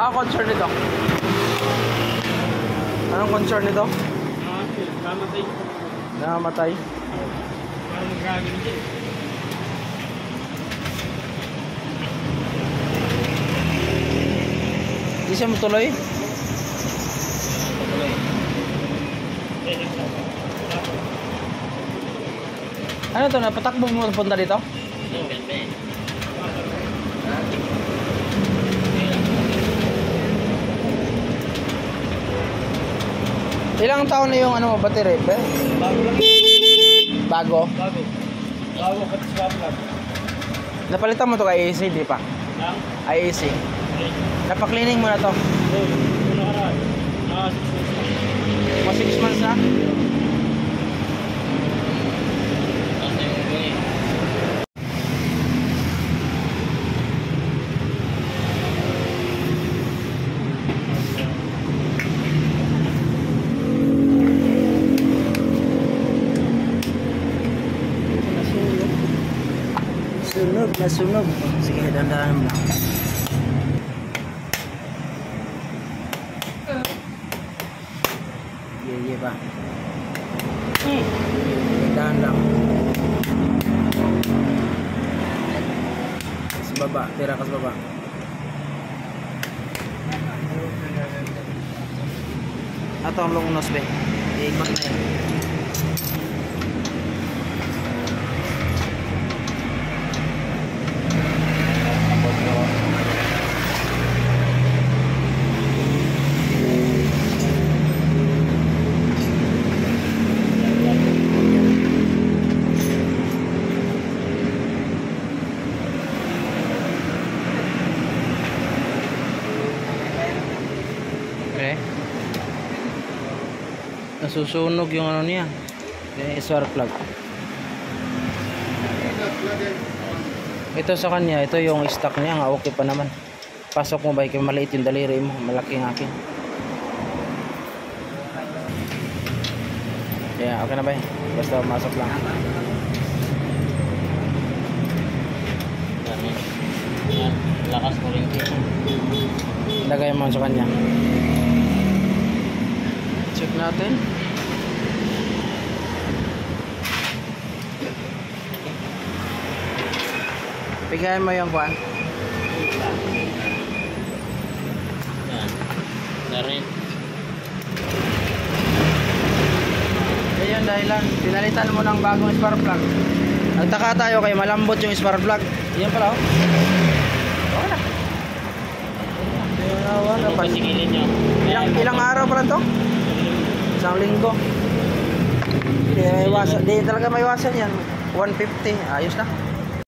Ah, concern nito. Anong concern nito? Kamatay. Namamatay. Parang magagawin din. Hindi siya matuloy. Ano to? Napatakbo mo punta dito? Ilang taon na yung ano mo, battery? Be? Bago lang. Bago. Bago. Bago pati sa vlog. Napalitan mo to kay AC, di pa? Lang. IAC. Okay. Napaklining mo na to. So, ito na karaan. Ah, six months na. Mga 6 months na. Sunog, nasunog. Sige, dandahan mo lang. Iya ba? Dandahan lang. Sa baba, tira ka sa baba. Ato ang lungnos be. Iikot na yan. Okay. Nasusunog yung ano niya. Yung spark plug. Ito sa kanya, ito yung stock niya, nga okay pa naman. Pasok mo ba, kaya maliit yung daliri mo, malaki ang akin. Yeah, okay na ba? Basta masok lang. Yan. Lakas mo rin. Lagay mo sa kanya. Natin. Bigay mo yung kwan. Yan. Darin. Ayun dahilan. Pinalitan mo ng bagong spark plug. Nagtaka tayo kay malambot yung spark plug. Yan pala oh. Na. Na, wala sigilin nyo? Ilang, ilang araw pala to? Isang linggo. Hindi, may iwasan. Hindi talaga may iwasan yan. 150. Ayos na.